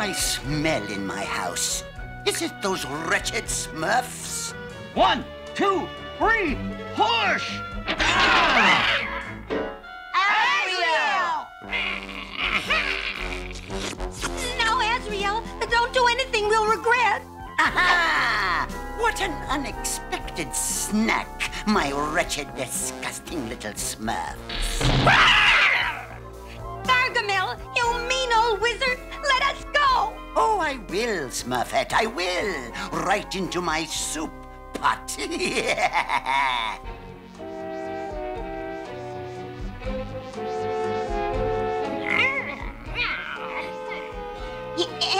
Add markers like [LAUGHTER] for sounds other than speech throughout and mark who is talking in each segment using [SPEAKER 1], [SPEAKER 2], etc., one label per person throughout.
[SPEAKER 1] I smell in my house? Is it those wretched smurfs?
[SPEAKER 2] One, two, three, push! Ah!
[SPEAKER 3] No, Azrael, don't do anything we'll regret.
[SPEAKER 1] Aha! What an unexpected snack, my wretched, disgusting little smurfs. Ah!
[SPEAKER 3] Gargamel, you mean old wizard, let us go.
[SPEAKER 1] Oh, I will, Smurfette, I will. Right into my soup pot. [LAUGHS]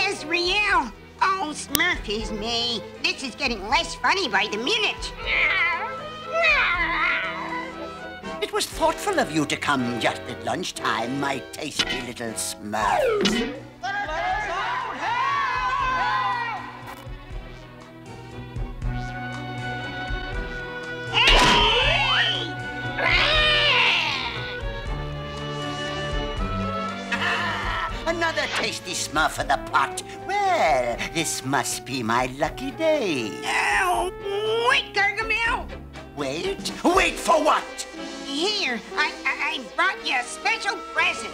[SPEAKER 4] Azrael! Oh, Smurf is me. This is getting less funny by the minute.
[SPEAKER 1] it was thoughtful of you to come just at lunchtime, my tasty little Smurf. Another tasty smurf for the pot. Well, this must be my lucky day.
[SPEAKER 4] Oh, wait, Gargamel!
[SPEAKER 1] Wait? Wait for what?
[SPEAKER 4] Here, I, I, I brought you a special present.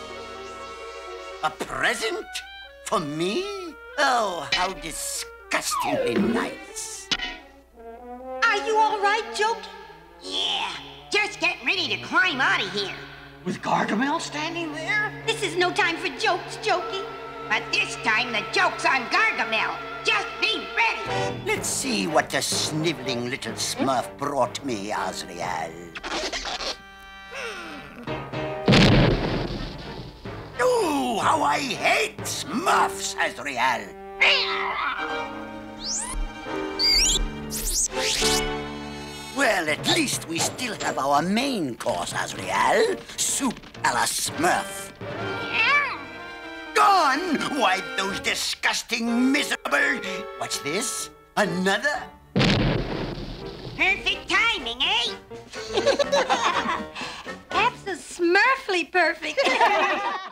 [SPEAKER 1] A present? For me? Oh, how disgustingly nice.
[SPEAKER 3] Are you all right, Jokey?
[SPEAKER 4] Yeah, just get ready to climb out of here.
[SPEAKER 2] With Gargamel standing there?
[SPEAKER 3] This is no time for jokes, Jokey.
[SPEAKER 4] But this time the joke's on Gargamel. Just be ready.
[SPEAKER 1] Let's see what the sniveling little smurf brought me, Azrael. Ooh, how I hate smurfs, Azrael. Well, at least we still have our main course, Azrael. Soup a la smurf. Gone! Why, those disgusting, miserable... What's this? Another?
[SPEAKER 4] Perfect timing, eh? [LAUGHS]
[SPEAKER 3] That's a smurfly perfect. [LAUGHS]